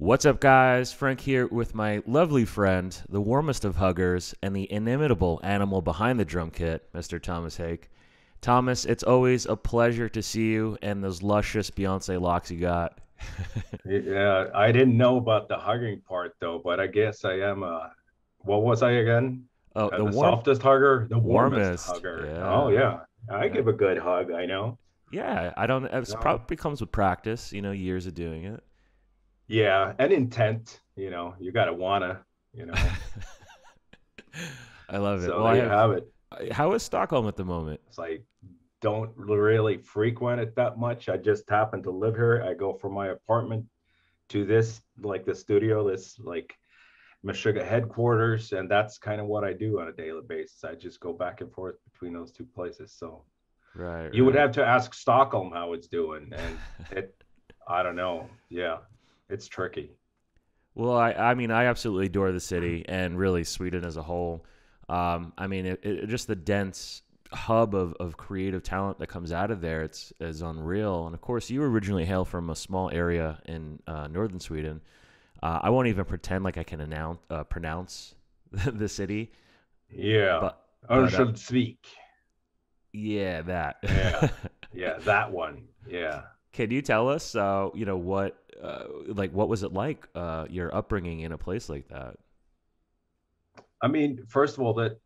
What's up, guys? Frank here with my lovely friend, the warmest of huggers, and the inimitable animal behind the drum kit, Mr. Tomas Haake. Tomas, it's always a pleasure to see you and those luscious Beyonce locks you got. yeah, I didn't know about the hugging part though, but I guess I am a. What was I again? Oh, Uh, the, the, warm- softest hugger, the warmest, Warmest, hugger. yeah. Oh yeah, I give a good hug. I know. Yeah, I don't. It No. probably comes with practice. You know, years of doing it. Yeah, and intent. You know, you gotta wanna. You know, I love it. so well, I there you have- have it. how is Stockholm at the moment? It's like don't really frequent it that much. I just happen to live here. I go from my apartment to this, like the studio, this like Meshuggah headquarters, and that's kind of what I do on a daily basis. I just go back and forth between those two places. So Right. you would have to ask Stockholm how it's doing, and it, I don't know. Yeah, it's tricky. Well, I, I mean, I absolutely adore the city and really Sweden as a whole. Um, I mean, it, it, just the dense hub of, of creative talent that comes out of there, it's is unreal. And of course, you originally hail from a small area in uh, northern Sweden. Uh, I won't even pretend like I can announce, uh, pronounce the city, Yeah, uh, Örnsköldsvik. yeah, that. Yeah. Yeah, that one. Yeah. Can you tell us, uh, you know, what, uh, like, what was it like, uh, your upbringing in a place like that? I mean, first of all, the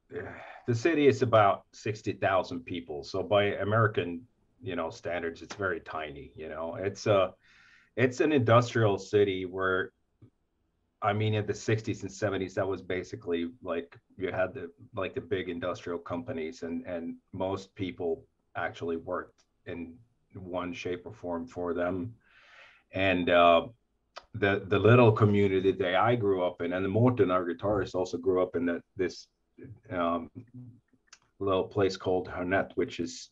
the city is about sixty thousand people. So by American, you know, standards, it's very tiny. You know, it's a it's an industrial city where, I mean, in the '60s and '70s, that was basically like you had the like the big industrial companies, and and most people actually worked in one shape or form for them, and. uh the the little community that I grew up in, and Morten, our guitarist, also grew up in the, this um, little place called Hörnet, which is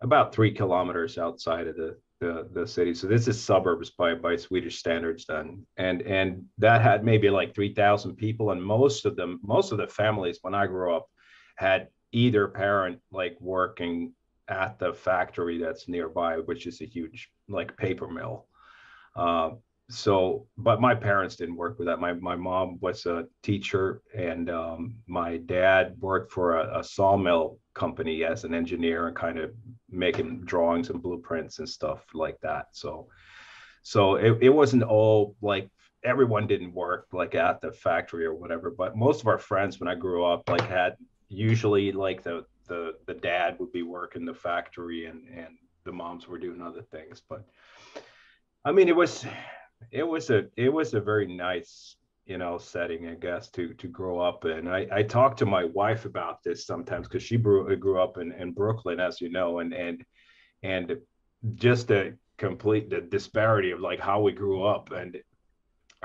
about three kilometers outside of the, the the city. So this is suburbs by by Swedish standards, then, and and that had maybe like three thousand people, and most of them, most of the families when I grew up, had either parent like working at the factory that's nearby, which is a huge like paper mill. Uh, so but my parents didn't work with that my my mom was a teacher and um, my dad worked for a, a sawmill company as an engineer and kind of making drawings and blueprints and stuff like that so so it, it wasn't all like everyone didn't work like at the factory or whatever but most of our friends when i grew up like had usually like the the the dad would be working the factory and and the moms were doing other things but i mean it was it was a it was a very nice you know setting i guess to to grow up in. I i talk to my wife about this sometimes because she grew, grew up in, in brooklyn as you know and and and just the complete the disparity of like how we grew up. And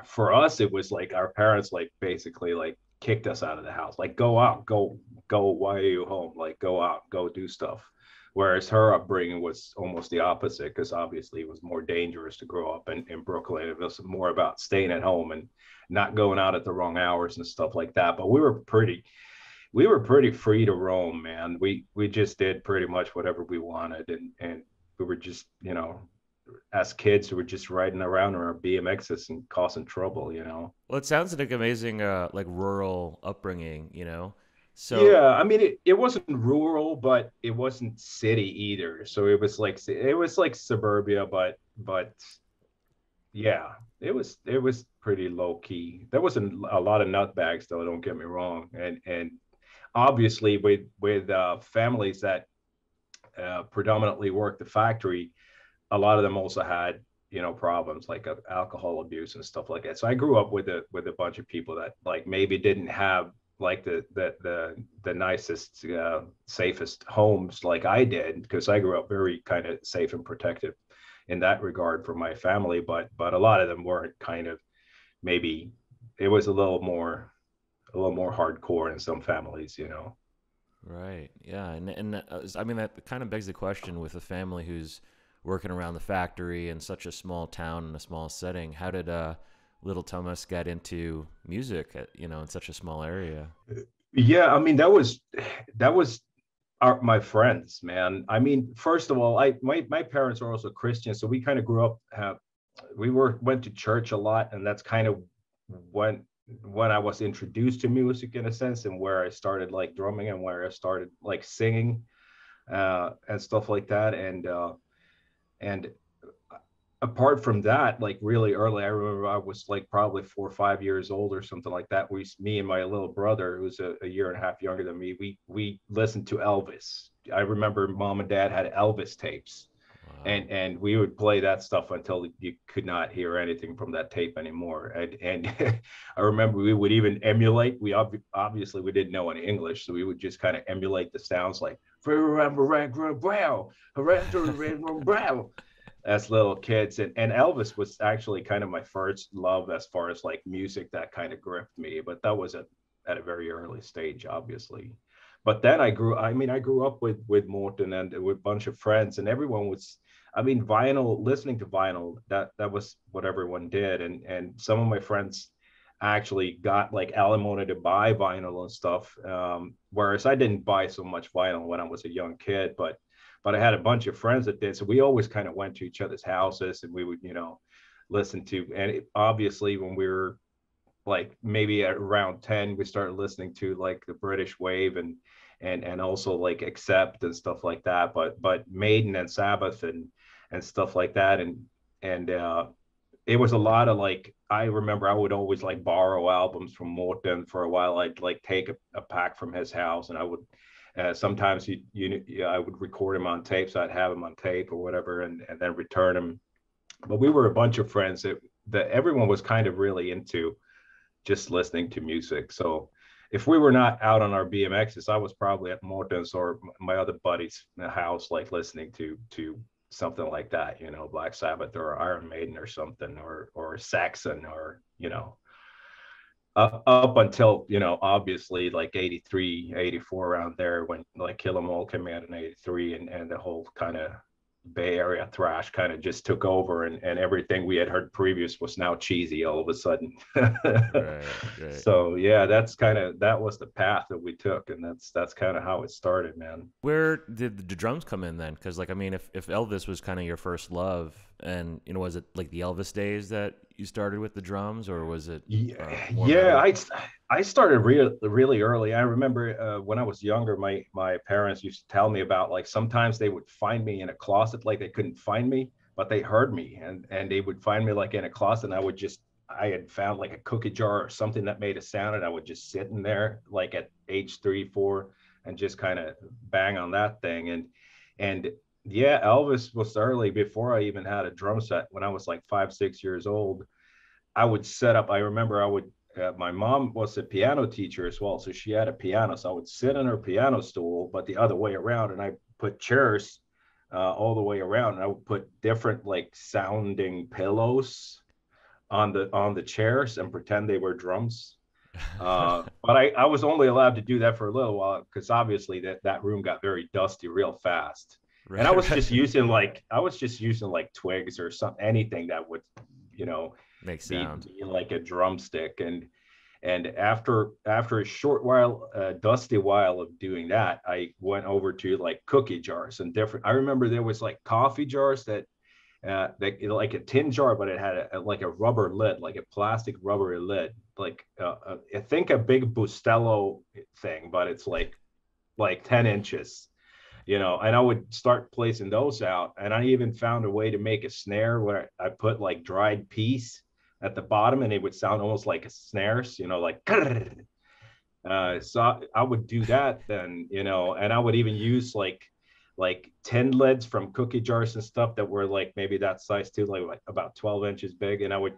for us it was like our parents like basically like kicked us out of the house. Like go out go go why are you home. Like go out go do stuff. Whereas her upbringing was almost the opposite because obviously it was more dangerous to grow up in, in brooklyn. It was more about staying at home and not going out at the wrong hours and stuff like that. But we were pretty we were pretty free to roam man. We we just did pretty much whatever we wanted and and we were just you know as kids who were just riding around on our bmxs and causing trouble you know? Well, it sounds like amazing, uh, like rural upbringing, you know. So yeah i mean it, it wasn't rural but it wasn't city either. So it was like it was like suburbia but but yeah it was it was pretty low key there wasn't a lot of nutbags though don't get me wrong. And and obviously with with uh, families that uh, predominantly worked the factory a lot of them also had you know problems like uh, alcohol abuse and stuff like that so i grew up with a with a bunch of people that like maybe didn't have like the the the, the nicest uh, safest homes like i did because i grew up very kind of safe and protective in that regard for my family but but a lot of them weren't kind of maybe it was a little more a little more hardcore in some families you know Right. Yeah. And and uh, I mean that kind of begs the question with a family who's working around the factory in such a small town in a small setting. How did uh, little Tomas get into music? At, you know, in such a small area. Yeah, I mean that was that was our my friends, man. I mean, first of all, I my my parents are also Christian, so we kind of grew up we were went to church a lot, and that's kind of when when I was introduced to music in a sense, and where I started like drumming and where I started like singing uh, and stuff like that. And uh, and uh, apart from that, like really early, I remember I was like probably four or five years old or something like that. We, me and my little brother, who's a, a year and a half younger than me, we we listened to Elvis. I remember mom and dad had Elvis tapes and and we would play that stuff until you could not hear anything from that tape anymore and and i remember we would even emulate we ob- obviously we didn't know any english so we would just kind of emulate the sounds like as little kids and, and elvis was actually kind of my first love as far as like music that kind of gripped me but that was at, at a very early stage obviously but then I grew. I mean, I grew up with with Morten and with a bunch of friends, and everyone was I mean, vinyl, listening to vinyl, that that was what everyone did. And and some of my friends actually got like alimony to buy vinyl and stuff. Um, whereas I didn't buy so much vinyl when I was a young kid, but but I had a bunch of friends that did. So we always kind of went to each other's houses and we would, you know, listen to. And it, obviously, when we were like maybe at around 10, we started listening to like the British Wave and and and also like Accept and stuff like that. But but Maiden and Sabbath and and stuff like that. And and uh, it was a lot of like I remember I would always like borrow albums from Morten for a while. I'd like take a, a pack from his house, and I would uh, sometimes you, you I would record him on tape, so I'd have him on tape or whatever, and and then return him. But we were a bunch of friends that that everyone was kind of really into just listening to music. So if we were not out on our BMXs, I was probably at Morten's or my other buddies' house, like listening to to something like that, you know, Black Sabbath or Iron Maiden or something, or or Saxon, or you know, up, up until you know, obviously like 83, 84 around there when like Kill 'Em All came out in 83 and and the whole kind of Bay Area thrash kind of just took over, and, and everything we had heard previous was now cheesy all of a sudden. right, right. So yeah, that's kind of that was the path that we took, and that's that's kind of how it started, man. Where did the drums come in then? Because like I mean, if if Elvis was kind of your first love, and you know, was it like the Elvis days that you started with the drums, or was it? Uh, yeah, I I started really really early. I remember uh, when I was younger, my my parents used to tell me about like sometimes they would find me in a closet, like they couldn't find me, but they heard me, and and they would find me like in a closet, and I would just I had found like a cookie jar or something that made a sound, and I would just sit in there like at age three, four, and just kind of bang on that thing, and and yeah, Elvis was early before I even had a drum set. When I was like five, six years old, I would set up. I remember I would. Uh, my mom was a piano teacher as well, so she had a piano. So I would sit on her piano stool, but the other way around, and I put chairs uh, all the way around, and I would put different like sounding pillows on the on the chairs and pretend they were drums. Uh, but I, I was only allowed to do that for a little while because obviously that that room got very dusty real fast. Right. And I was just using like I was just using like twigs or something, anything that would, you know, make sound be, be like a drumstick. And and after after a short while, a dusty while of doing that, I went over to like cookie jars and different. I remember there was like coffee jars that uh, that like a tin jar, but it had a, a, like a rubber lid, like a plastic rubber lid, like uh, a, uh, I think a big Bustelo thing, but it's like like 10 inches you know, and I would start placing those out. And I even found a way to make a snare where I put like dried peas at the bottom and it would sound almost like a snares, you know, like uh, so I would do that then, you know, and I would even use like like tin lids from cookie jars and stuff that were like maybe that size too, like, like about 12 inches big. And I would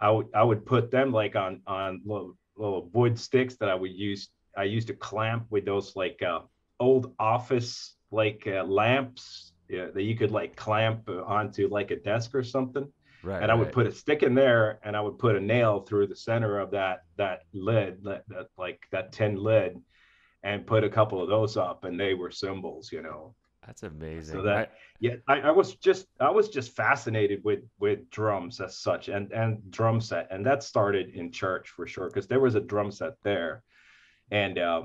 I would I would put them like on on little, little wood sticks that I would use. I used to clamp with those like uh, old office like uh, lamps yeah, that you could like clamp onto like a desk or something. Right, and I would right. put a stick in there and I would put a nail through the center of that that lid, that, that like that tin lid, and put a couple of those up, and they were cymbals, you know. That's amazing. So that I, yeah, I, I was just I was just fascinated with with drums as such and and drum set, and that started in church for sure because there was a drum set there, and uh,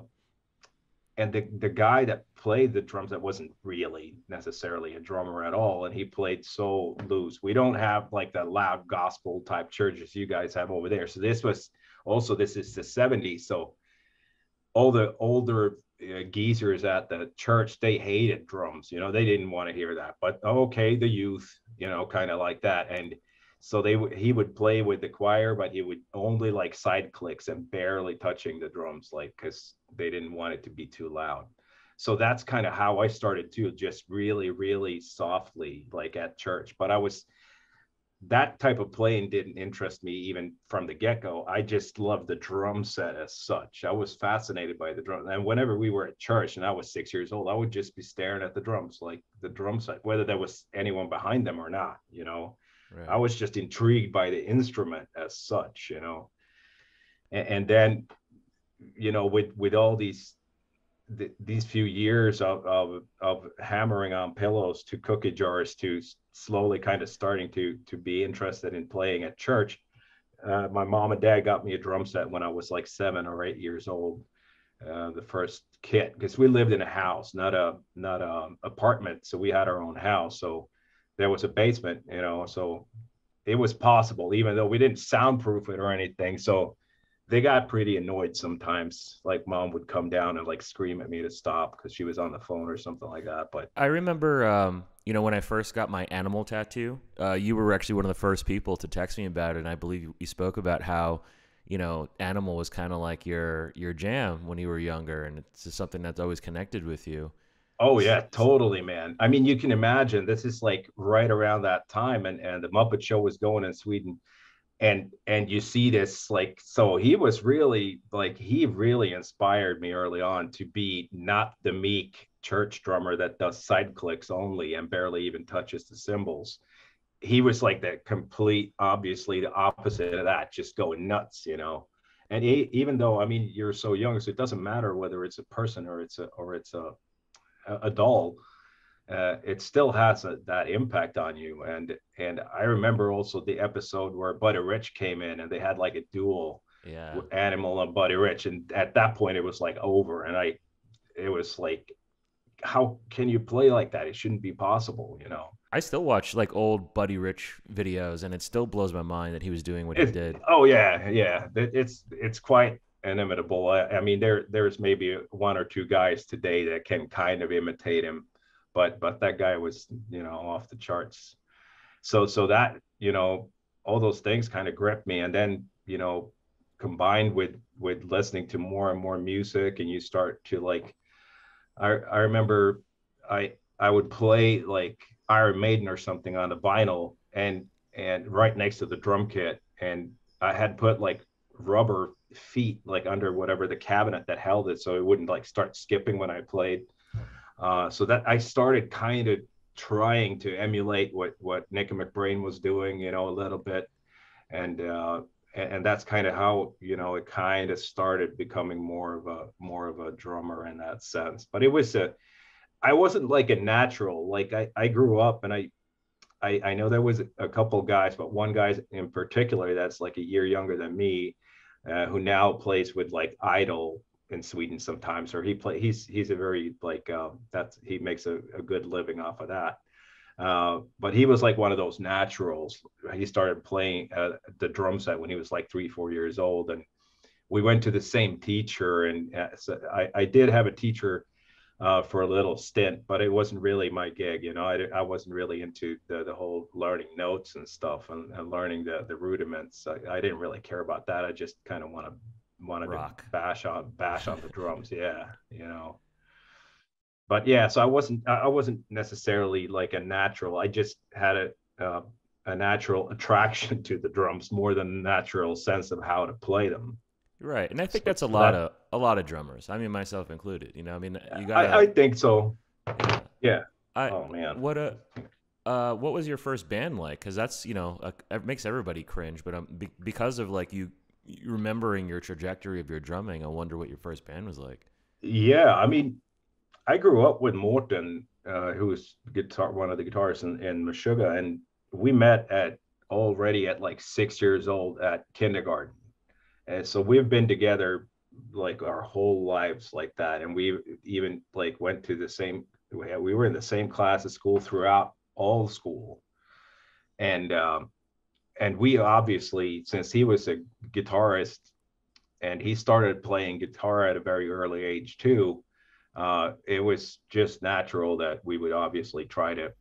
and the, the guy that played the drums that wasn't really necessarily a drummer at all and he played so loose. We don't have like the loud gospel type churches you guys have over there. So this was also this is the 70s so all the older uh, geezers at the church they hated drums you know they didn't want to hear that. But okay the youth you know kind of like that and so they he would play with the choir but he would only like side clicks and barely touching the drums like because they didn't want it to be too loud. So that's kind of how i started too just really really softly like at church. But i was that type of playing didn't interest me even from the get-go. I just loved the drum set as such. I was fascinated by the drum. And whenever we were at church and i was six years old i would just be staring at the drums like the drum set whether there was anyone behind them or not you know right. i was just intrigued by the instrument as such you know and, and then you know with with all these these few years of, of of hammering on pillows to cookie jars to slowly kind of starting to to be interested in playing at church. Uh, my mom and dad got me a drum set when I was like seven or eight years old. Uh, the first kit because we lived in a house, not a not a apartment, so we had our own house. So there was a basement, you know, so it was possible, even though we didn't soundproof it or anything. So they got pretty annoyed sometimes. Like mom would come down and like scream at me to stop because she was on the phone or something like that. But I remember, um, you know, when I first got my animal tattoo, uh, you were actually one of the first people to text me about it, and I believe you spoke about how, you know, animal was kind of like your your jam when you were younger, and it's just something that's always connected with you. Oh yeah, totally, man. I mean, you can imagine this is like right around that time, and and the Muppet Show was going in Sweden and and you see this like so he was really like he really inspired me early on to be not the meek church drummer that does side clicks only and barely even touches the cymbals he was like the complete obviously the opposite of that just going nuts you know and he, even though i mean you're so young so it doesn't matter whether it's a person or it's a or it's a a doll uh, it still has a, that impact on you. And and I remember also the episode where Buddy Rich came in and they had like a duel, yeah, Animal and Buddy Rich, and at that point it was like over, and I, it was like, how can you play like that? It shouldn't be possible, you know. I still watch like old Buddy Rich videos, and it still blows my mind that he was doing what he did. Oh yeah, yeah, it's it's quite inimitable. I, I mean, there there's maybe one or two guys today that can kind of imitate him but but that guy was you know off the charts. So so that you know all those things kind of gripped me. And then you know combined with with listening to more and more music and you start to like i i remember i i would play like iron maiden or something on the vinyl and and right next to the drum kit. And i had put like rubber feet like under whatever the cabinet that held it so it wouldn't like start skipping when i played uh, so that I started kind of trying to emulate what what Nicko McBrain was doing, you know, a little bit, and uh, and that's kind of how you know it kind of started becoming more of a more of a drummer in that sense. But it was a I wasn't like a natural. Like I I grew up and I I, I know there was a couple guys, but one guy in particular that's like a year younger than me, uh, who now plays with like Idol in Sweden sometimes, or he play. He's he's a very like uh, that's he makes a, a good living off of that. Uh, but he was like one of those naturals. He started playing uh, the drum set when he was like three, four years old, and we went to the same teacher. And uh, so I, I did have a teacher uh, for a little stint, but it wasn't really my gig. You know, I, I wasn't really into the, the whole learning notes and stuff and, and learning the the rudiments. I, I didn't really care about that. I just kind of want to wanted Rock. to bash on bash on the drums. Yeah, you know. But yeah, so I wasn't I wasn't necessarily like a natural. I just had a uh, a natural attraction to the drums more than a natural sense of how to play them. Right, and I think so that's a lot that, of a lot of drummers. I mean, myself included. You know, I mean, you got. I, I, think so. Yeah. yeah. I, oh man. What a. Uh, what was your first band like? Because that's you know a, it makes everybody cringe, but um, be, because of like you remembering your trajectory of your drumming, I wonder what your first band was like. Yeah, I mean, I grew up with Morten, uh, who was guitar one of the guitarists in, in Meshuggah, and we met at already at like six years old at kindergarten, and so we've been together like our whole lives like that and we even like went to the same we were in the same class at school throughout all school. And um and we obviously since he was a guitarist and he started playing guitar at a very early age too uh it was just natural that we would obviously try to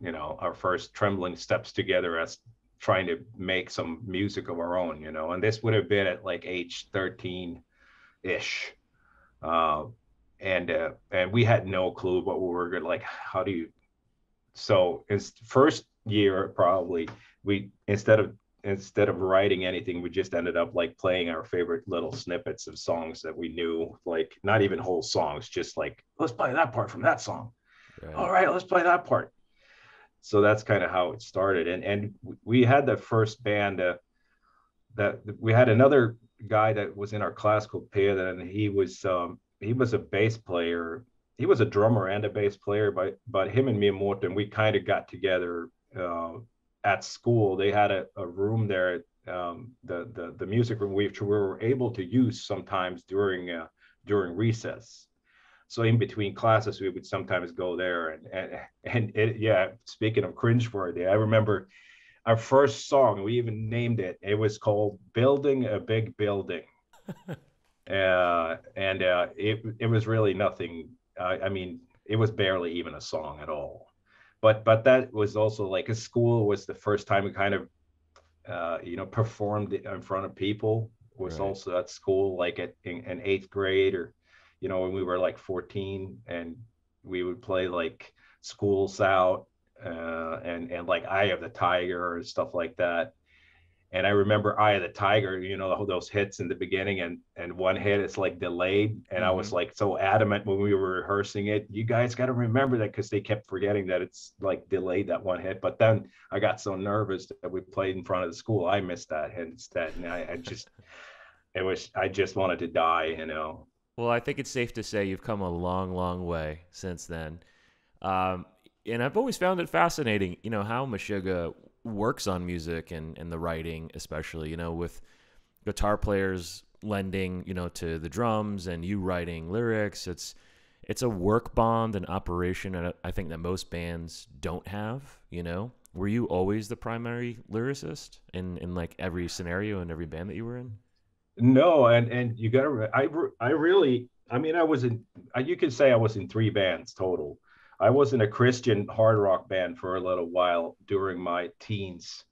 you know our first trembling steps together as trying to make some music of our own you know and this would have been at like age 13 ish. Uh, and uh, and we had no clue what we were gonna like. How do you? So it's first year probably we instead of instead of writing anything, we just ended up like playing our favorite little snippets of songs that we knew, like not even whole songs, just like let's play that part from that song. Right. All right, let's play that part. So that's kind of how it started, and and we had the first band uh, that we had another guy that was in our class called Peter, and he was um, he was a bass player. He was a drummer and a bass player, but but him and me and Morten, we kind of got together uh, at school. They had a, a room there, um, the the the music room, which we were able to use sometimes during uh, during recess. So in between classes, we would sometimes go there, and and and it, yeah. Speaking of cringe cringeworthy, I remember our first song we even named it it was called building a big building uh, and uh, it, it was really nothing uh, i mean it was barely even a song at all but but that was also like a school was the first time we kind of uh, you know performed in front of people was right. also at school like at in, in eighth grade or you know when we were like 14 and we would play like schools out uh, and and like Eye of the Tiger and stuff like that. And I remember Eye of the Tiger, you know, those hits in the beginning, and and one hit is like delayed, and mm-hmm. I was mm-hmm. like so adamant when we were rehearsing it. You guys got to remember that because they kept forgetting that it's like delayed that one hit. But then I got so nervous that we played in front of the school, I missed that hit instead, and I, I just it was I just wanted to die, you know. Well, I think it's safe to say you've come a long, long way since then. Um, and I've always found it fascinating, you know, how Meshuggah works on music and, and the writing, especially, you know, with guitar players lending, you know, to the drums and you writing lyrics. It's it's a work bond and operation and I think that most bands don't have, you know. Were you always the primary lyricist in, in like every scenario in every band that you were in? No, and and you got to I I really I mean I was in you could say I was in three bands total I was in a Christian hard rock band for a little while during my teens.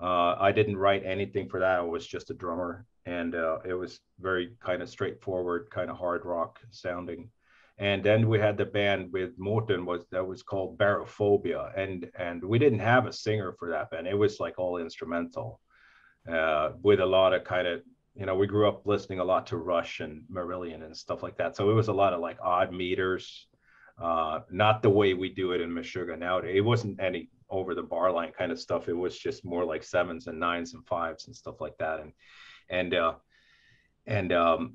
Uh, I didn't write anything for that. I was just a drummer, and uh, it was very kind of straightforward, kind of hard rock sounding. And then we had the band with Morten was that was called Barophobia, and and we didn't have a singer for that band. It was like all instrumental, uh, with a lot of kind of you know we grew up listening a lot to Rush and Marillion and stuff like that. So it was a lot of like odd meters uh, not the way we do it in Meshuggah nowadays. It wasn't any over the bar line kind of stuff. It was just more like sevens and nines and fives and stuff like that. And and uh, and um,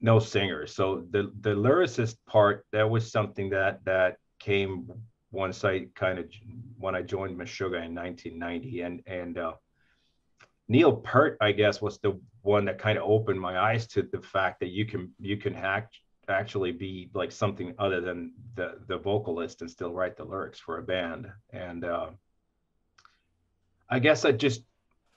no singers. So the the lyricist part that was something that that came once I kind of when I joined Meshuggah in 1990 and and uh, Neil Peart, I guess was the one that kind of opened my eyes to the fact that you can you can hack actually be like something other than the the vocalist and still write the lyrics for a band. And uh, i guess i just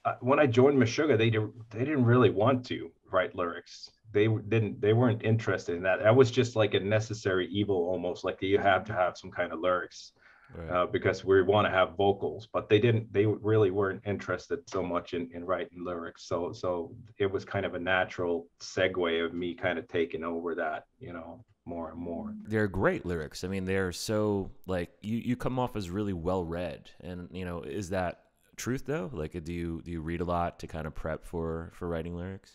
uh, when i joined meshuggah they didn't they didn't really want to write lyrics. They didn't they weren't interested in that. That was just like a necessary evil almost like you have to have some kind of lyrics right. uh, because we want to have vocals but they didn't they really weren't interested so much in, in writing lyrics. So so it was kind of a natural segue of me kind of taking over that you know more and more. They're great lyrics. I mean they're so like you you come off as really well read. And you know is that truth though? Like do you do you read a lot to kind of prep for for writing lyrics?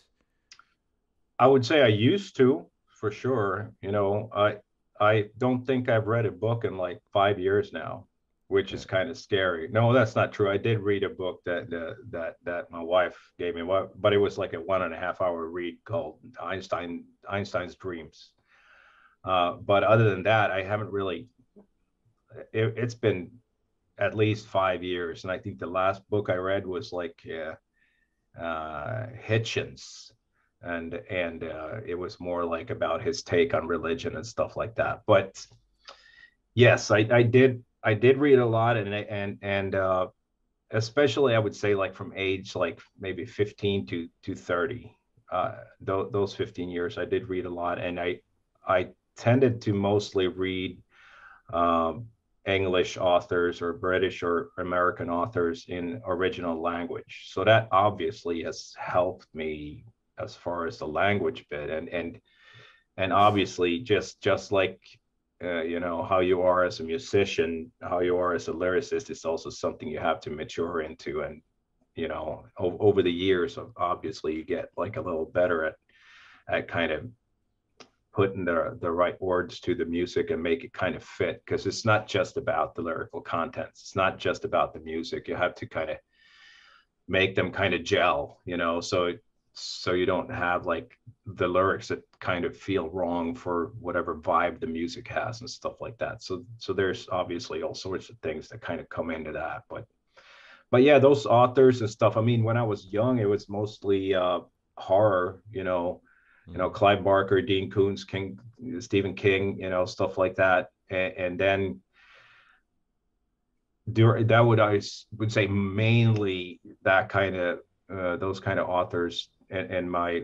I would say i used to for sure. You know i I don't think I've read a book in like five years now, which is kind of scary. No, that's not true. I did read a book that uh, that that my wife gave me, but it was like a one and a half hour read called Einstein Einstein's Dreams. Uh, but other than that, I haven't really. It, has been at least five years, and I think the last book I read was like uh, uh, Hitchens, and and uh, it was more like about his take on religion and stuff like that. But yes, I, I did I did read a lot, and and and uh, especially I would say like from age like maybe 15 to to 30. Uh, th- those 15 years, I did read a lot, and I I tended to mostly read um, English authors or British or American authors in original language. So that obviously has helped me as far as the language bit, and and and obviously just just like uh, you know how you are as a musician how you are as a lyricist is also something you have to mature into. And you know o- over the years obviously you get like a little better at at kind of putting the the right words to the music and make it kind of fit. Because it's not just about the lyrical contents. It's not just about the music. You have to kind of make them kind of gel you know? So so you don't have like the lyrics that kind of feel wrong for whatever vibe the music has and stuff like that so so there's obviously all sorts of things that kind of come into that but but yeah those authors and stuff i mean when i was young it was mostly uh horror you know you know mm-hmm. clive barker dean koontz king stephen king you know stuff like that and, and then that would i would say mainly that kind of uh, those kind of authors in, in my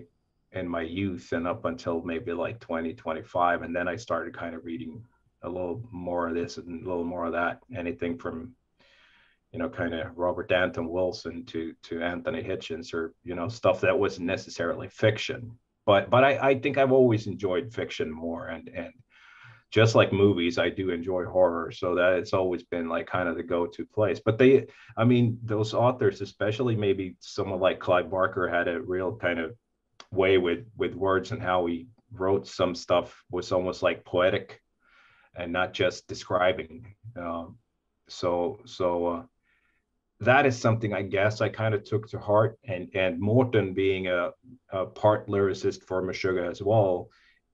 and my youth and up until maybe like 20 25 and then i started kind of reading a little more of this and a little more of that. Anything from you know kind of robert anton wilson to to anthony hitchens or you know stuff that wasn't necessarily fiction. But but i i think i've always enjoyed fiction more and and just like movies i do enjoy horror so that it's always been like kind of the go-to place. But they i mean those authors especially maybe someone like clive barker had a real kind of way with with words and how he wrote some stuff was almost like poetic and not just describing um, so so uh, that is something i guess i kind of took to heart. And and morten being a, a part lyricist for meshuggah as well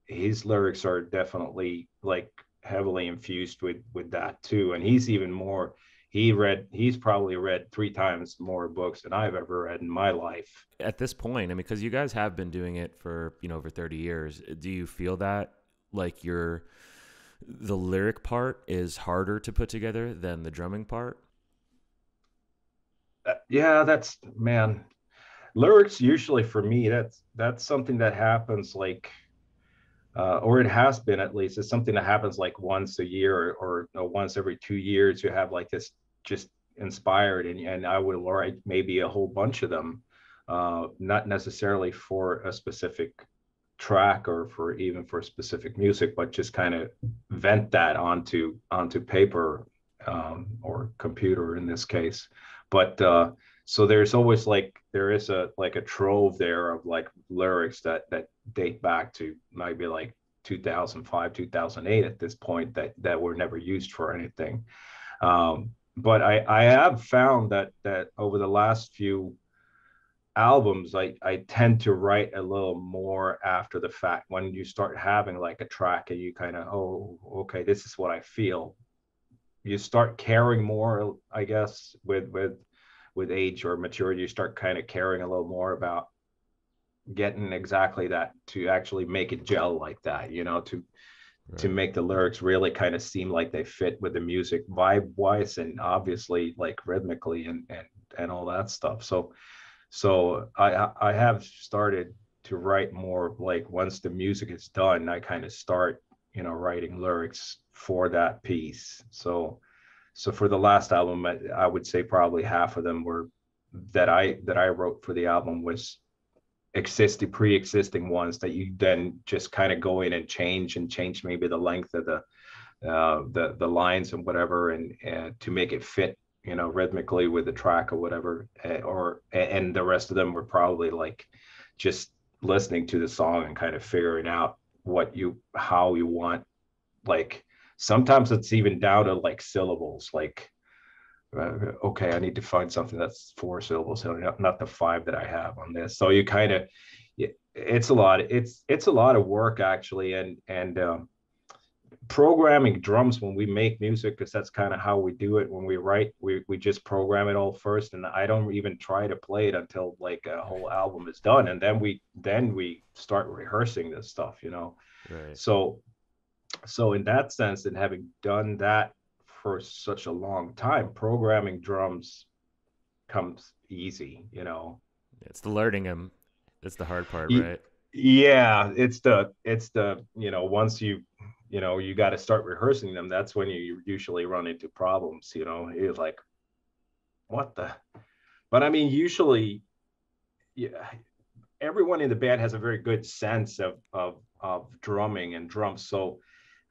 his lyrics are definitely like heavily infused with with that too. And he's even more he read he's probably read three times more books than i've ever read in my life. At this point i mean because you guys have been doing it for you know over 30 years do you feel that like your the lyric part is harder to put together than the drumming part? Uh, yeah that's man lyrics usually for me that's that's something that happens like uh, or it has been at least it's something that happens like once a year or, or once every two years you have like this just inspired and, and i would write maybe a whole bunch of them uh, not necessarily for a specific track or for even for specific music but just kind of vent that onto onto paper um, or computer in this case. But uh, so there's always like there is a like a trove there of like lyrics that that date back to maybe like 2005 2008 at this point that that were never used for anything. Um, but i i have found that that over the last few albums i i tend to write a little more after the fact. When you start having like a track and you kind of oh okay this is what i feel you start caring more i guess with with with age or maturity, you start kind of caring a little more about getting exactly that to actually make it gel like that, you know, to right. to make the lyrics really kind of seem like they fit with the music vibe wise and obviously like rhythmically and and and all that stuff. So so I I have started to write more like once the music is done, I kind of start, you know, writing lyrics for that piece. So so for the last album I, I, would say probably half of them were that i that i wrote for the album was existing pre-existing ones that you then just kind of go in and change and change maybe the length of the uh, the the lines and whatever and, and to make it fit you know rhythmically with the track or whatever eh, or and the rest of them were probably like just listening to the song and kind of figuring out what you how you want like sometimes it's even down to like syllables like uh, okay i need to find something that's four syllables not, not the five that i have on this. So you kind of it's a lot it's it's a lot of work actually and and um, programming drums when we make music because that's kind of how we do it. When we write we, we just program it all first and i don't even try to play it until like a whole album is done and then we then we start rehearsing this stuff you know? Right. so so in that sense and having done that for such a long time programming drums comes easy you know? It's the learning them it's the hard part right? yeah it's the it's the you know once you you know you got to start rehearsing them that's when you usually run into problems you know? It's like what the? But i mean usually yeah everyone in the band has a very good sense of of of drumming and drums so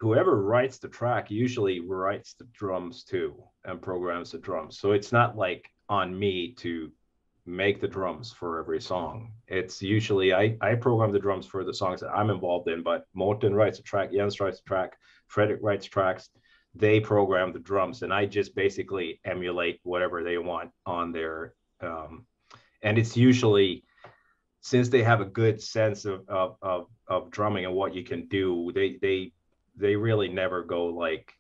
whoever writes the track usually writes the drums too and programs the drums so it's not like on me to make the drums for every song. It's usually I, I program the drums for the songs that I'm involved in, but Morten writes a track, Jens writes a track, Fredrik writes tracks. They program the drums, and I just basically emulate whatever they want on their. Um, and it's usually since they have a good sense of, of of of drumming and what you can do, they they they really never go like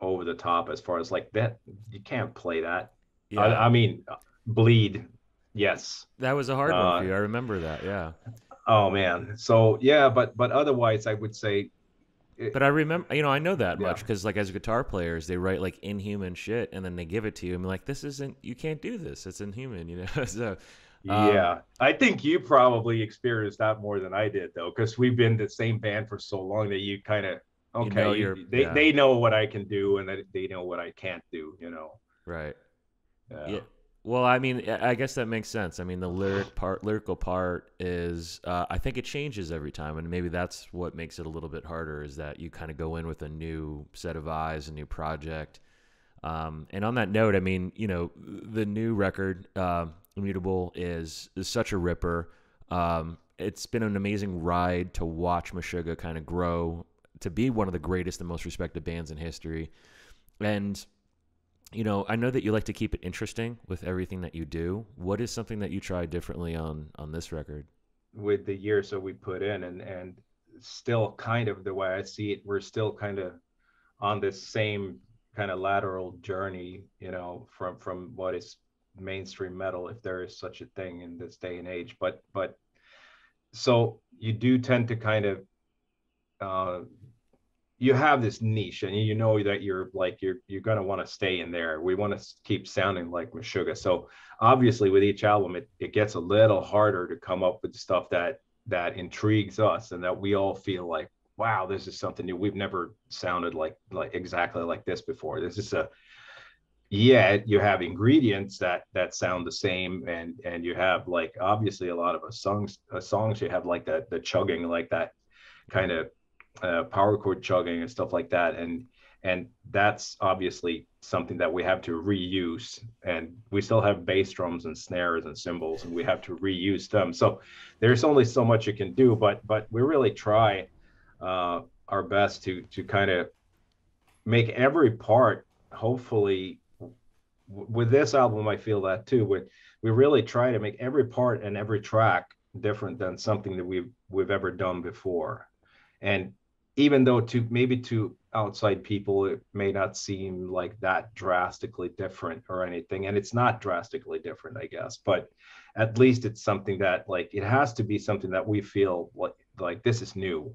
over the top as far as like that. You can't play that. Yeah. I, I mean, bleed Yes. That was a hard one for you. Uh, I remember that. Yeah. Oh man. So yeah, but but otherwise, I would say. It, but I remember, you know, I know that yeah. much because, like, as guitar players, they write like inhuman shit, and then they give it to you, and like, this isn't, you can't do this. It's inhuman, you know. so. Um, yeah, I think you probably experienced that more than I did, though, because we've been the same band for so long that you kind of okay, you know they yeah. they know what I can do and that they know what I can't do, you know. Right. Yeah. yeah. Well, I mean, I guess that makes sense. I mean, the lyric part, lyrical part is, uh, I think it changes every time, and maybe that's what makes it a little bit harder. Is that you kind of go in with a new set of eyes, a new project. Um, and on that note, I mean, you know, the new record, uh, Immutable, is is such a ripper. Um, it's been an amazing ride to watch Meshuggah kind of grow to be one of the greatest and most respected bands in history, and you know, I know that you like to keep it interesting with everything that you do. What is something that you try differently on on this record? With the years that we put in, and and still kind of the way I see it, we're still kind of on this same kind of lateral journey, you know, from from what is mainstream metal, if there is such a thing in this day and age. But but so you do tend to kind of uh, you have this niche and you know that you're like you're you're going to want to stay in there. We want to keep sounding like Meshuggah. so obviously with each album it, it gets a little harder to come up with stuff that that intrigues us and that we all feel like wow this is something new. We've never sounded like like exactly like this before. This is a yeah you have ingredients that that sound the same and and you have like obviously a lot of a songs a songs you have like that the chugging like that kind of uh, power chord chugging and stuff like that. And and that's obviously something that we have to reuse. And we still have bass drums and snares and cymbals and we have to reuse them. So there's only so much you can do but but we really try uh, our best to to kind of make every part hopefully with this album i feel that too we, we really try to make every part and every track different than something that we've we've ever done before. And even though to maybe to outside people it may not seem like that drastically different or anything and it's not drastically different i guess but at least it's something that like it has to be something that we feel like like this is new.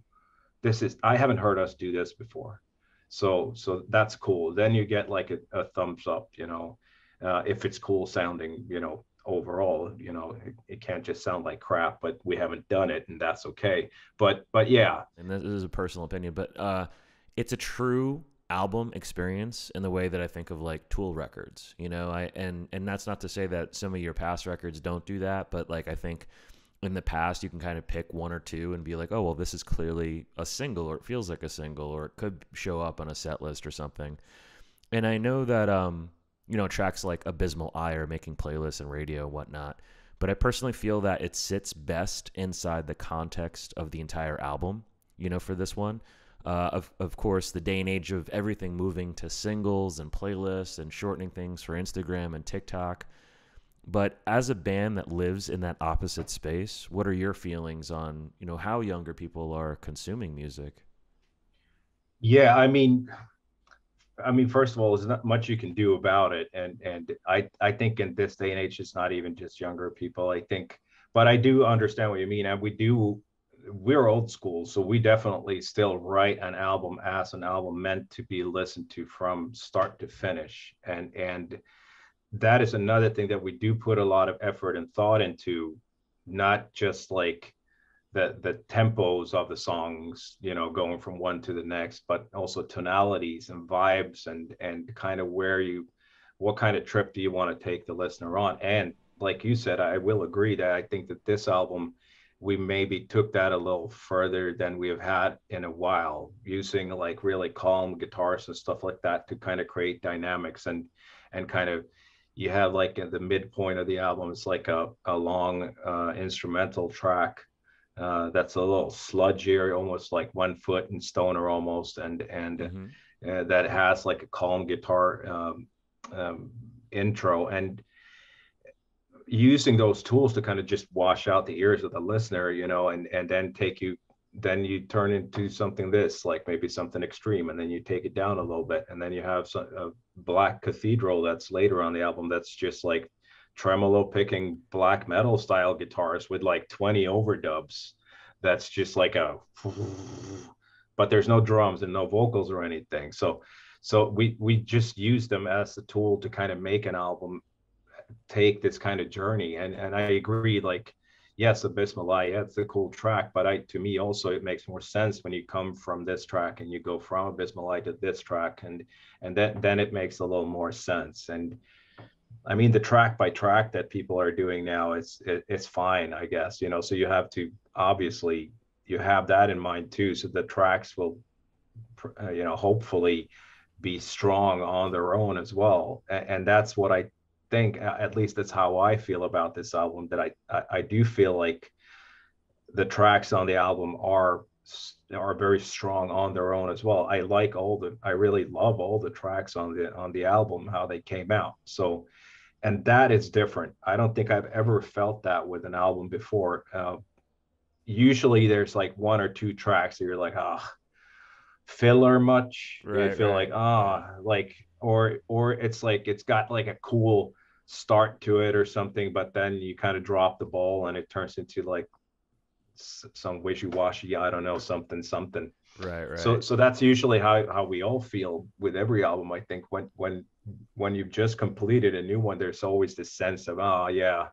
This is i haven't heard us do this before. So so that's cool. Then you get like a, a thumbs up you know uh, if it's cool sounding you know overall you know it, it, can't just sound like crap but we haven't done it and that's okay. But but yeah. And this is a personal opinion but uh it's a true album experience in the way that I think of like Tool records, you know, I and and that's not to say that some of your past records don't do that, but like I think in the past you can kind of pick one or two and be like, "Oh, well this is clearly a single or it feels like a single or it could show up on a set list or something." And I know that um you know, tracks like Abysmal Eye are making playlists and radio and whatnot. But I personally feel that it sits best inside the context of the entire album, you know, for this one. Uh, of, of course, the day and age of everything moving to singles and playlists and shortening things for Instagram and TikTok. But as a band that lives in that opposite space, what are your feelings on, you know, how younger people are consuming music? Yeah, I mean, I mean, first of all, there's not much you can do about it, and and I I think in this day and age, it's not even just younger people. I think, but I do understand what you mean, and we do. We're old school, so we definitely still write an album as an album meant to be listened to from start to finish, and and that is another thing that we do put a lot of effort and thought into, not just like the the tempos of the songs you know going from one to the next but also tonalities and vibes and and kind of where you what kind of trip do you want to take the listener on? And like you said i will agree that i think that this album we maybe took that a little further than we have had in a while using like really calm guitars and stuff like that to kind of create dynamics and and kind of you have like at the midpoint of the album it's like a, a long uh, instrumental track uh, that's a little sludgier, almost like one foot in stoner almost, and and mm-hmm. uh, that has like a calm guitar um, um, intro and using those tools to kind of just wash out the ears of the listener, you know, and and then take you then you turn into something this like maybe something extreme and then you take it down a little bit and then you have some, a black cathedral that's later on the album that's just like tremolo picking black metal style guitars with like 20 overdubs that's just like a but there's no drums and no vocals or anything. So so we we just use them as a tool to kind of make an album take this kind of journey. And and i agree like yes Abysmal Eye yeah it's a cool track but i to me also it makes more sense when you come from this track and you go from Abysmal Eye to this track and and then then it makes a little more sense. And I mean, the track by track that people are doing now, it's it, it's fine, I guess. You know, so you have to obviously you have that in mind too. So the tracks will, uh, you know, hopefully be strong on their own as well. And, and, that's what I think. At least that's how I feel about this album. That I, I I do feel like the tracks on the album are are very strong on their own as well. I like all the I really love all the tracks on the on the album how they came out. So and that is different. I don't think I've ever felt that with an album before. Uh, usually, there's like one or two tracks that you're like, ah, oh, filler much. Right, you feel right. like ah, oh, like or or it's like it's got like a cool start to it or something, but then you kind of drop the ball and it turns into like some wishy-washy. I don't know something something. Right, right. So so that's usually how how we all feel with every album. I think when when when you've just completed a new one, there's always this sense of, oh yeah,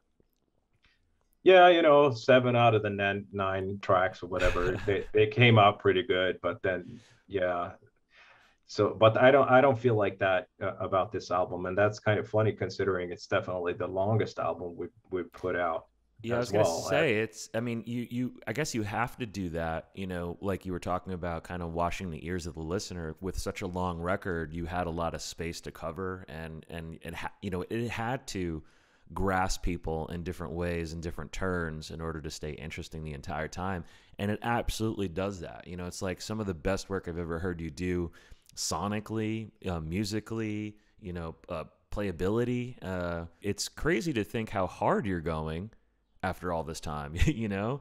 yeah, you know, seven out of the nine, nine tracks or whatever, they, they came out pretty good, but then yeah. So, but I don't, I don't feel like that uh, about this album, and that's kind of funny considering it's definitely the longest album we we put out. Yeah, I was gonna say it's. I mean, you you. I guess you have to do that. You know, like you were talking about, kind of washing the ears of the listener. With such a long record, you had a lot of space to cover, and and it ha- you know it had to grasp people in different ways and different turns in order to stay interesting the entire time. And it absolutely does that. You know, it's like some of the best work I've ever heard you do, sonically, uh, musically. You know, uh, playability. Uh, it's crazy to think how hard you're going after all this time, you know?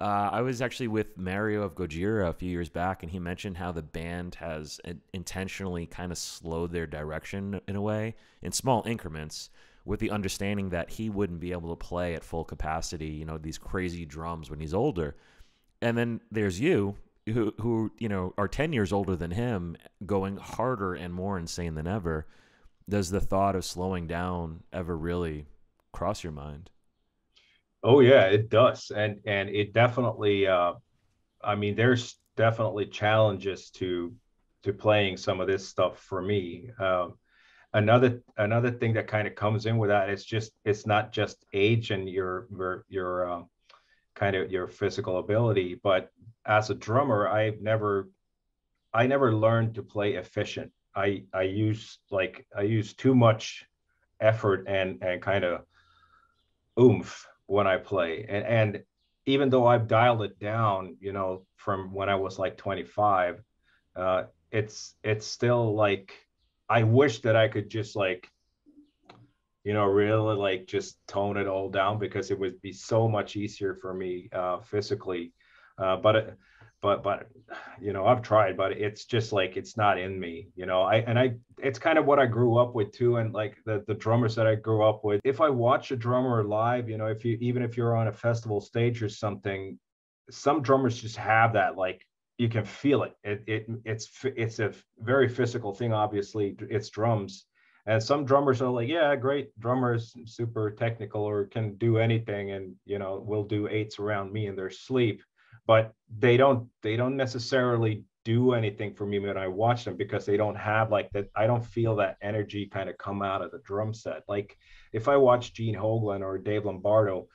Uh, I was actually with Mario of Gojira a few years back, and he mentioned how the band has intentionally kind of slowed their direction in a way in small increments with the understanding that he wouldn't be able to play at full capacity, you know, these crazy drums when he's older. And then there's you, who, who you know, are 10 years older than him, going harder and more insane than ever. Does the thought of slowing down ever really cross your mind? Oh yeah, it does, and and it definitely. Uh, I mean, there's definitely challenges to to playing some of this stuff for me. Um, another another thing that kind of comes in with that is just it's not just age and your your your uh, kind of your physical ability, but as a drummer, I've never I never learned to play efficient. I I use like I use too much effort and and kind of oomph when I play. And, and even though I've dialed it down, you know, from when I was like 25, uh, it's it's still like I wish that I could just like, you know, really like just tone it all down because it would be so much easier for me uh, physically. Uh, but but but you know i've tried but it's just like it's not in me you know? I and i it's kind of what i grew up with too and like the the drummers that i grew up with. If i watch a drummer live you know if you even if you're on a festival stage or something some drummers just have that like you can feel it. It, it it's it's a very physical thing obviously it's drums. And some drummers are like yeah great drummers super technical or can do anything and you know will do eights around me in their sleep but they don't they don't necessarily do anything for me when I watch them because they don't have like that. I don't feel that energy kind of come out of the drum set. Like if I watch Gene Hoglan or Dave Lombardo,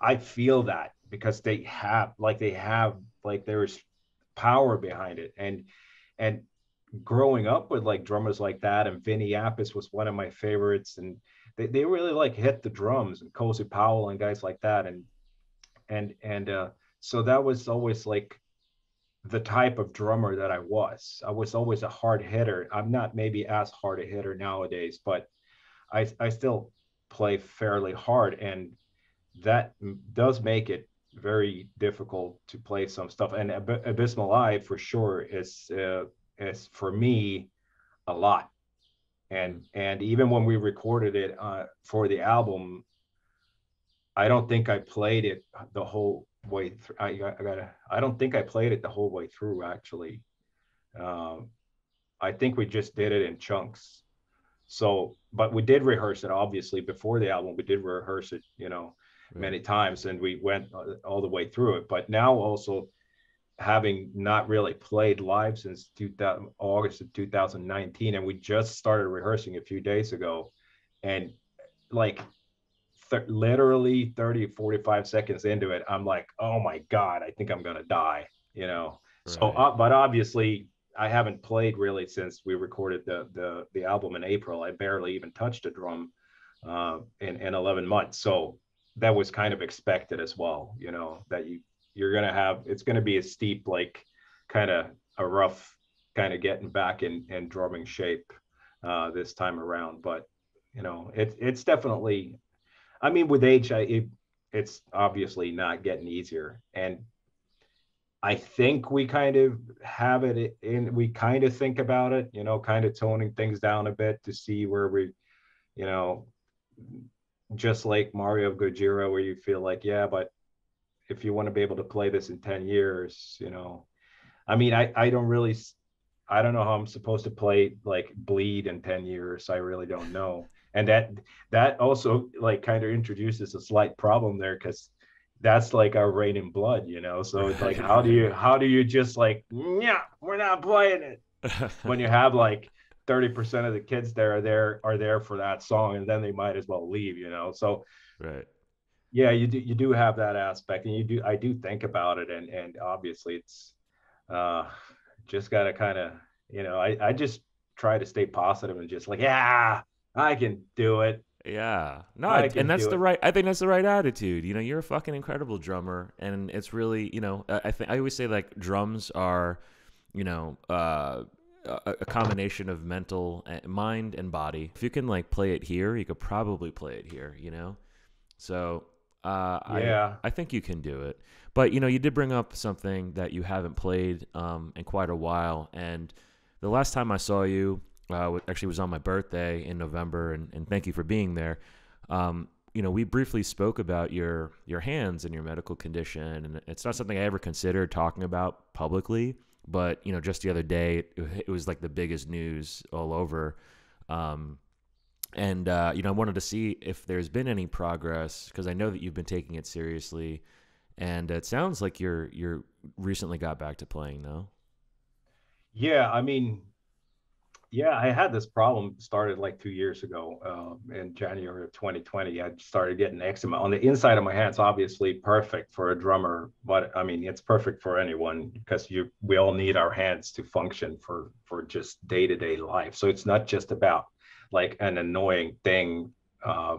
I feel that because they have like they have like there's power behind it. And and growing up with like drummers like that and Vinny Appice was one of my favorites and they, they really like hit the drums and Cozy Powell and guys like that and and and uh so that was always like the type of drummer that I was. I was always a hard hitter. I'm not maybe as hard a hitter nowadays, but I, I still play fairly hard. And that does make it very difficult to play some stuff. And Ab- Abysmal Eye for sure is, uh, is for me a lot. And, and even when we recorded it uh, for the album, I don't think I played it the whole way through. I, I gotta. I don't think I played it the whole way through. Actually, um, I think we just did it in chunks. So, but we did rehearse it obviously before the album. We did rehearse it, you know, many times, and we went all the way through it. But now also having not really played live since 2000, August of 2019, and we just started rehearsing a few days ago, and like th- literally 30 45 seconds into it i'm like oh my god i think i'm gonna die you know? Right. so uh, but obviously i haven't played really since we recorded the the, the album in april. I barely even touched a drum uh, in, in 11 months. So that was kind of expected as well you know that you you're gonna have it's gonna be a steep like kind of a rough kind of getting back in in drumming shape uh, this time around. But you know it, it's definitely I mean, with age, I, it, it's obviously not getting easier. And I think we kind of have it in, we kind of think about it, you know, kind of toning things down a bit to see where we, you know, just like Mario Gojira, where you feel like, yeah, but if you want to be able to play this in 10 years, you know, I mean, I, I don't really, I don't know how I'm supposed to play like bleed in 10 years. I really don't know and that that also like kind of introduces a slight problem there because that's like our Raining Blood you know? So it's like how do you how do you just like yeah we're not playing it. When you have like 30% of the kids there are there are there for that song and then they might as well leave you know? So right. yeah you do you do have that aspect and you do i do think about it and and obviously it's uh just gotta kind of you know i i just try to stay positive and just like yeah I can do it. Yeah. No, I and that's the it. right I think that's the right attitude. You know, you're a fucking incredible drummer and it's really, you know, I think I always say like drums are, you know, uh a, a combination of mental uh, mind and body. If you can like play it here, you could probably play it here, you know? So, uh yeah. I I think you can do it. But, you know, you did bring up something that you haven't played um in quite a while and the last time I saw you uh, actually was on my birthday in November, and, and thank you for being there. Um, you know, we briefly spoke about your your hands and your medical condition, and it's not something I ever considered talking about publicly. But you know, just the other day, it, was like the biggest news all over. Um, and uh, you know, I wanted to see if there's been any progress because I know that you've been taking it seriously, and it sounds like you're you're recently got back to playing though. Yeah, I mean, yeah, I had this problem started like two years ago uh, in January of 2020. I started getting eczema on the inside of my hands. Obviously, perfect for a drummer, but I mean, it's perfect for anyone because you we all need our hands to function for for just day to day life. So it's not just about like an annoying thing uh,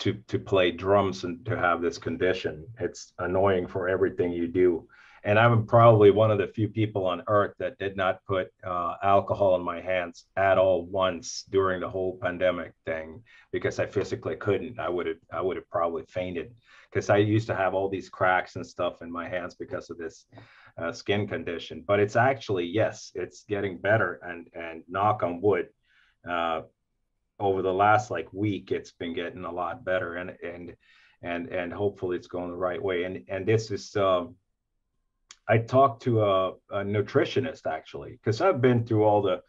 to to play drums and to have this condition. It's annoying for everything you do, and I'm probably one of the few people on earth that did not put uh, alcohol in my hands at all once during the whole pandemic thing because I physically couldn't. I would have I would have probably fainted because I used to have all these cracks and stuff in my hands because of this uh, skin condition. But it's actually yes, it's getting better and and knock on wood. Uh, over the last like week, it's been getting a lot better and and and and hopefully it's going the right way. And and this is. Um, I talked to a, a nutritionist actually because I've been through all the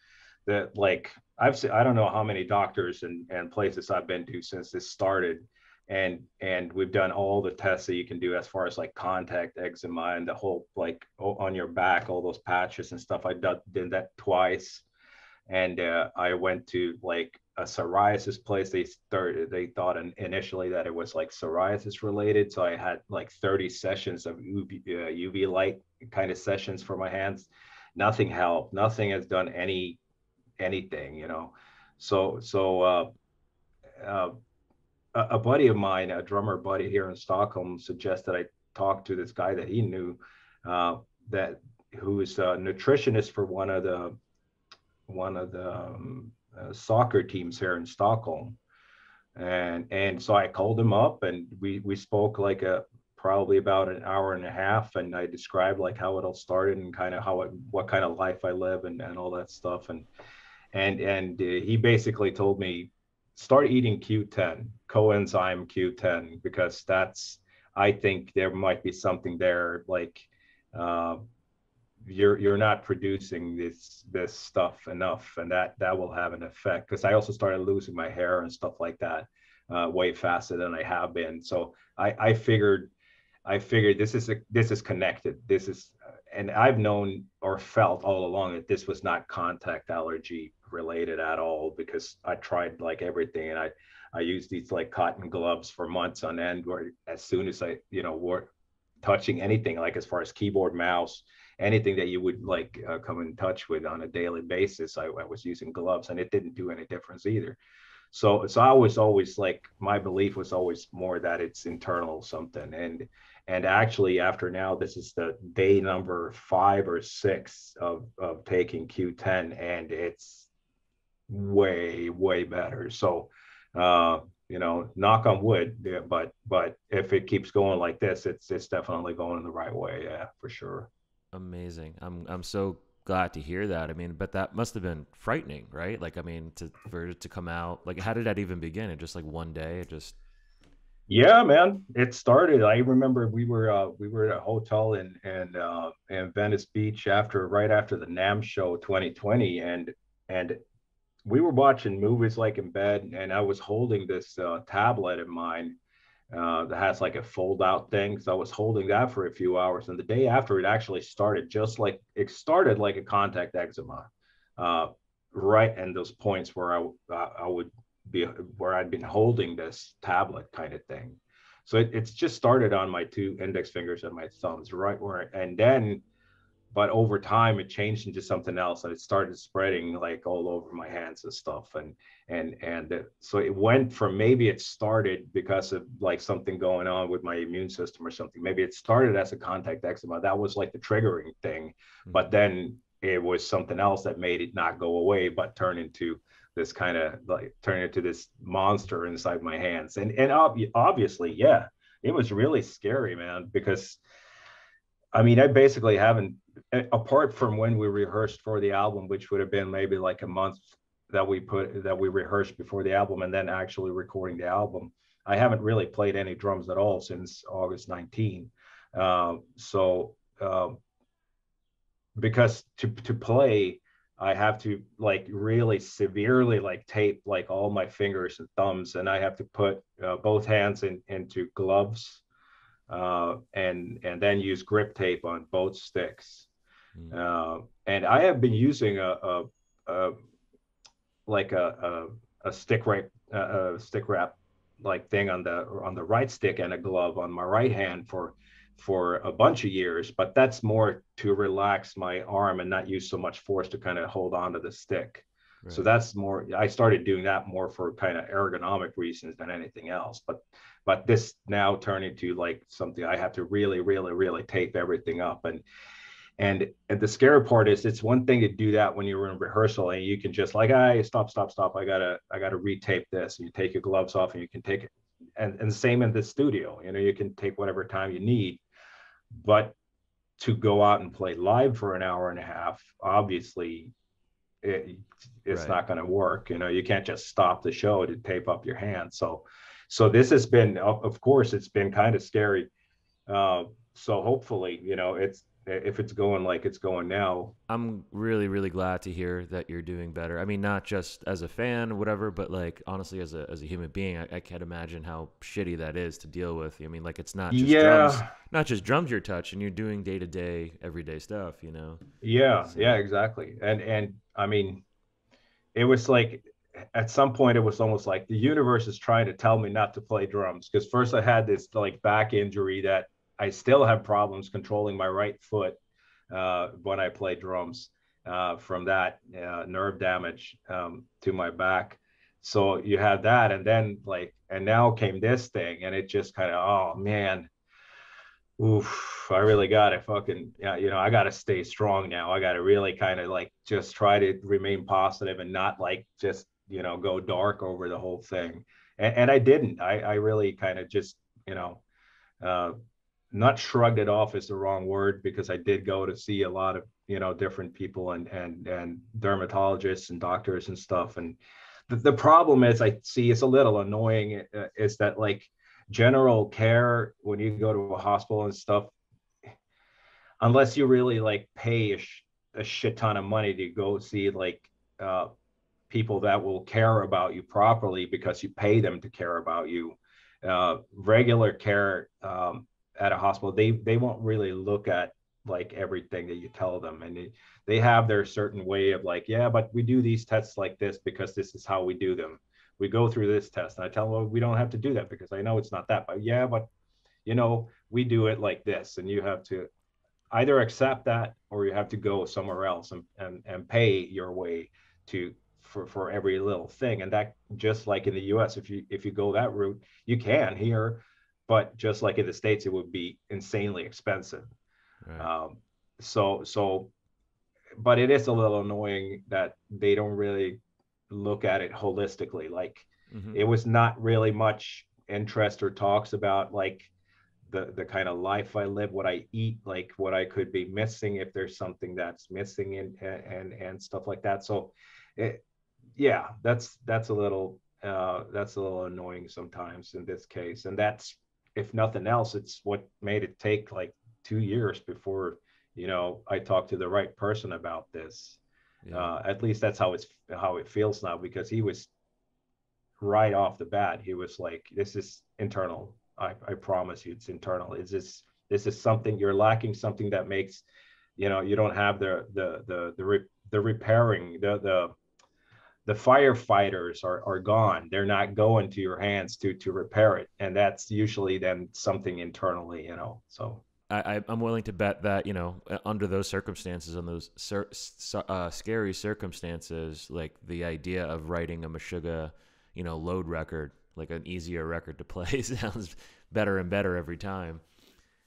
the like I've seen I don't know how many doctors and and places I've been to since this started. And and we've done all the tests that you can do as far as like contact eczema and the whole like on your back all those patches and stuff. I did, that twice. And uh, I went to like a psoriasis place. They started, they thought initially that it was like psoriasis related. So I had like 30 sessions of UV, uh, UV light kind of sessions for my hands. Nothing helped. Nothing has done any anything, you know. So so uh, uh, a buddy of mine, a drummer buddy here in Stockholm, suggested I talk to this guy that he knew uh, that who is a nutritionist for one of the one of the um, uh, soccer teams here in Stockholm. And and so I called him up and we we spoke like a probably about an hour and a half and I described like how it all started and kind of how it what kind of life I live and, and all that stuff and and and uh, he basically told me start eating Q10 coenzyme Q10 because that's I think there might be something there like uh, you're you're not producing this this stuff enough and that that will have an effect. Because i also started losing my hair and stuff like that uh, way faster than i have been. So i i figured i figured this is a, this is connected. This is and i've known or felt all along that this was not contact allergy related at all because i tried like everything and i i used these like cotton gloves for months on end where as soon as i you know were touching anything like as far as keyboard mouse anything that you would like uh, come in touch with on a daily basis I, I, was using gloves and it didn't do any difference either. So so i was always like my belief was always more that it's internal something and and actually after now this is the day number five or six of of taking q10 and it's way way better. So uh you know knock on wood yeah, but but if it keeps going like this it's it's definitely going in the right way yeah for sure Amazing. I'm I'm so glad to hear that. I mean, but that must have been frightening, right? Like, I mean, to for it to come out, like, how did that even begin? It just like one day, it just. Yeah, man, it started. I remember we were uh, we were at a hotel in in uh, in Venice Beach after right after the NAMM show 2020, and and we were watching movies like in bed, and I was holding this uh, tablet in mine uh, that has like a fold out thing. So I was holding that for a few hours. And the day after it actually started, just like it started like a contact eczema, uh, right. And those points where I, I would be, where I'd been holding this tablet kind of thing. So it, it's just started on my two index fingers and my thumbs, right where, and then but over time it changed into something else and it started spreading like all over my hands and stuff. And and and so it went from maybe it started because of like something going on with my immune system or something. Maybe it started as a contact eczema. That was like the triggering thing. Mm-hmm. but then it was something else that made it not go away but turn into this kind of like turn into this monster inside my hands. And and ob- obviously yeah it was really scary man because I mean, I basically haven't, apart from when we rehearsed for the album, which would have been maybe like a month that we put that we rehearsed before the album, and then actually recording the album. I haven't really played any drums at all since August 19. Uh, so, uh, because to to play, I have to like really severely like tape like all my fingers and thumbs, and I have to put uh, both hands in, into gloves uh, and and then use grip tape on both sticks. Mm. Uh, and I have been using a, a, a like a, a, a stick wrap a stick wrap like thing on the on the right stick and a glove on my right hand for for a bunch of years but that's more to relax my arm and not use so much force to kind of hold on to the stick Right. So that's more. I started doing that more for kind of ergonomic reasons than anything else. But but this now turned into like something I have to really, really, really tape everything up and. And, and the scary part is it's one thing to do that when you're in rehearsal and you can just like, I stop, stop, stop. I gotta, I gotta retape this. And you take your gloves off and you can take it. And, and same in the studio, you know, you can take whatever time you need. But to go out and play live for an hour and a half, obviously it, it's right. not going to work. You know, you can't just stop the show to tape up your hand. So, so this has been, of course, it's been kind of scary. Uh, so hopefully, you know, it's if it's going like it's going now. I'm really, really glad to hear that you're doing better. I mean, not just as a fan or whatever, but like honestly, as a as a human being, I, I can't imagine how shitty that is to deal with. I mean, like it's not just yeah. drums, not just drums you're touching. You're doing day to day, everyday stuff. You know. Yeah, so. Uh, yeah, exactly. And and I mean, it was like at some point it was almost like the universe is trying to tell me not to play drums because first I had this like back injury that I still have problems controlling my right foot uh, when I play drums uh, from that uh, nerve damage um, to my back. So you had that, and then like, and now came this thing, and it just kind of, oh man, oof, I really got to fucking, you know, I got to stay strong now. I got to really kind of like just try to remain positive and not like just, you know, go dark over the whole thing. And, and I didn't. I, I really kind of just, you know, uh, not shrugged it off is the wrong word because I did go to see a lot of you know different people and and and dermatologists and doctors and stuff. And the, the problem is I see it's a little annoying uh, is that like general care when you go to a hospital and stuff unless you really like pay a, sh- a shit ton of money to go see like uh, people that will care about you properly because you pay them to care about you uh, regular care um, at a hospital, they they won't really look at like everything that you tell them, and they, they have their certain way of like, yeah, but we do these tests like this because this is how we do them. We go through this test, and I tell them, well, we don't have to do that because I know it's not that, but yeah, but you know, we do it like this, and you have to either accept that or you have to go somewhere else and and, and pay your way to for, for every little thing. And that just like in the us if you if you go that route you can here but just like in the states, it would be insanely expensive. Right. Um, so so, but it is a little annoying that they don't really look at it holistically. Like mm-hmm. it was not really much interest or talks about like the the kind of life I live, what I eat, like what I could be missing if there's something that's missing and and and stuff like that. So, it, yeah, that's that's a little uh, that's a little annoying sometimes in this case, and that's if nothing else, it's what made it take like two years before you know I talked to the right person about this. Yeah. Uh, at least that's how it's how it feels now because he was right off the bat. He was like, "This is internal. I, I promise you, it's internal. Is this this is something you're lacking? Something that makes you know you don't have the the the the, re, the repairing the the the firefighters are, are gone. They're not going to your hands to to repair it, and that's usually then something internally, you know. So I, I'm willing to bet that you know under those circumstances, on those uh, scary circumstances, like the idea of writing a Meshuggah, you know, load record, like an easier record to play, sounds better and better every time.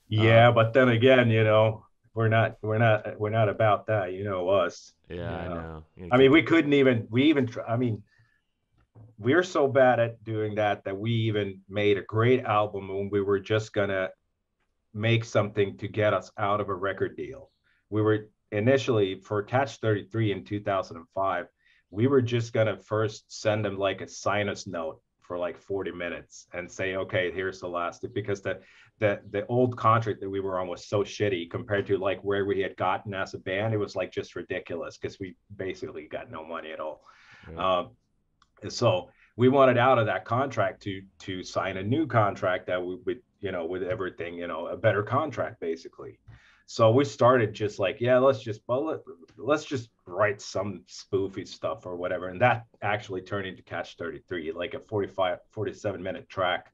Yeah, um, but then again, you know, we're not we're not we're not about that you know us yeah you know? i know i mean we couldn't even we even i mean we're so bad at doing that that we even made a great album when we were just gonna make something to get us out of a record deal we were initially for catch 33 in 2005 we were just gonna first send them like a sinus note for like 40 minutes and say okay here's the last because the the the old contract that we were on was so shitty compared to like where we had gotten as a band. It was like just ridiculous because we basically got no money at all. Yeah. Um, so we wanted out of that contract to to sign a new contract that we would you know with everything you know a better contract basically. So we started just like yeah let's just well let, let's just write some spoofy stuff or whatever and that actually turned into Catch 33 like a 45 47 minute track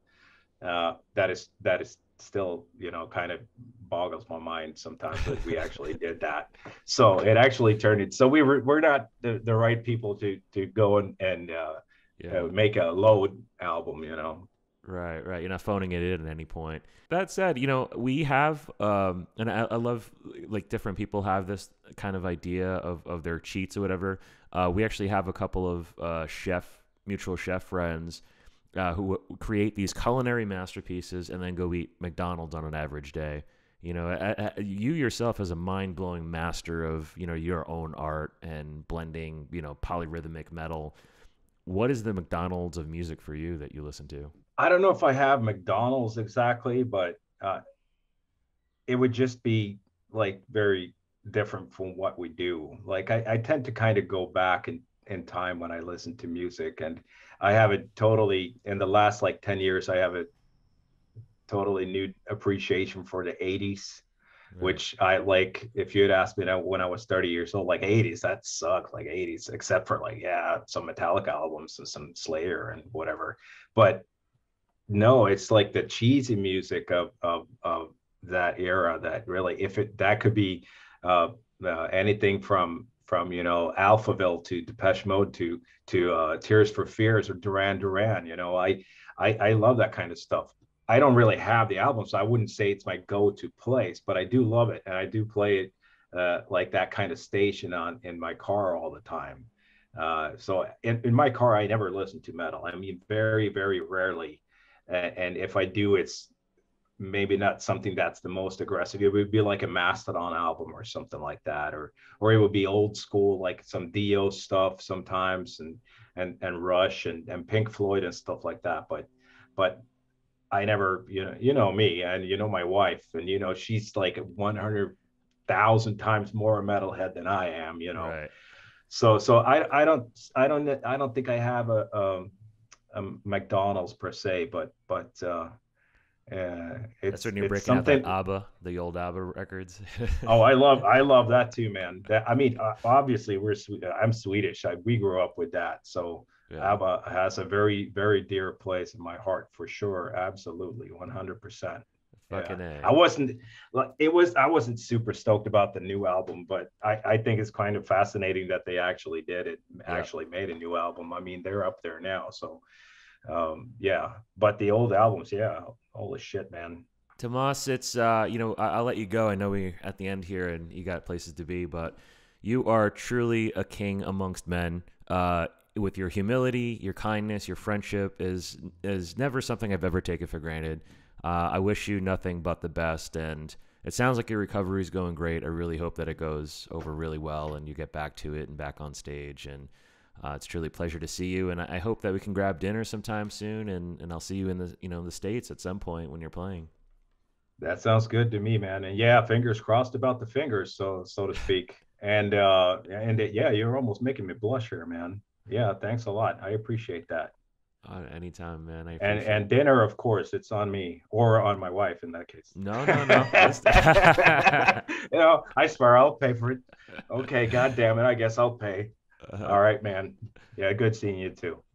uh, that is that is still, you know, kind of boggles my mind sometimes that we actually did that. So it actually turned it. So we were we're not the, the right people to to go and and uh, yeah. uh, make a load album, you know. Right, right. You're not phoning it in at any point. That said, you know, we have, um, and I, I, love like different people have this kind of idea of, of their cheats or whatever. Uh, we actually have a couple of uh, chef, mutual chef friends uh, who create these culinary masterpieces and then go eat McDonald's on an average day. You know, you yourself as a mind blowing master of, you know, your own art and blending, you know, polyrhythmic metal. What is the McDonald's of music for you that you listen to? I don't know if I have McDonald's exactly, but uh, it would just be like very different from what we do. Like I, I tend to kind of go back in, in time when I listen to music, and I have a totally in the last like ten years, I have a totally new appreciation for the '80s. Right. Which I like. If you had asked me now when I was 30 years old, like 80s, that sucked. Like 80s, except for like yeah, some Metallica albums and some Slayer and whatever. But no, it's like the cheesy music of of of that era that really, if it that could be uh, uh, anything from from you know Alphaville to Depeche Mode to to uh, Tears for Fears or Duran Duran. You know, I, I I love that kind of stuff. I don't really have the album, so I wouldn't say it's my go-to place, but I do love it, and I do play it uh, like that kind of station on in my car all the time. Uh, so in, in my car, I never listen to metal. I mean, very very rarely and if I do, it's maybe not something that's the most aggressive. It would be like a Mastodon album or something like that, or or it would be old school, like some Dio stuff sometimes, and and and Rush and and Pink Floyd and stuff like that. But but I never, you know, you know me, and you know my wife, and you know she's like one hundred thousand times more a metalhead than I am, you know. Right. So so I I don't I don't I don't think I have a, a um, um, McDonald's per se, but but uh, uh, it's, That's when you're breaking out that ABBA, the old ABBA records. oh, I love I love that too, man. That I mean, uh, obviously we're I'm Swedish. I, we grew up with that, so yeah. ABBA has a very very dear place in my heart for sure. Absolutely, 100. percent Fucking yeah. I wasn't like it was I wasn't super stoked about the new album, but I, I think it's kind of fascinating that they actually did it, yeah. actually made a new album. I mean, they're up there now. So um, yeah. But the old albums, yeah, holy shit, man. Tomas, it's uh, you know, I- will let you go. I know we're at the end here and you got places to be, but you are truly a king amongst men. Uh, with your humility, your kindness, your friendship is is never something I've ever taken for granted. Uh, I wish you nothing but the best. And it sounds like your recovery is going great. I really hope that it goes over really well and you get back to it and back on stage. And uh, it's truly a pleasure to see you. And I hope that we can grab dinner sometime soon. And, and I'll see you in the you know the states at some point when you're playing. That sounds good to me, man. And yeah, fingers crossed about the fingers, so so to speak. And uh, and it, yeah, you're almost making me blush here, man. Yeah, thanks a lot. I appreciate that. Uh, anytime, man. and and dinner, of course, it's on me or on my wife in that case. No, no, no. you know, I swear I'll pay for it. Okay, God damn it, I guess I'll pay. All right, man. Yeah, good seeing you too.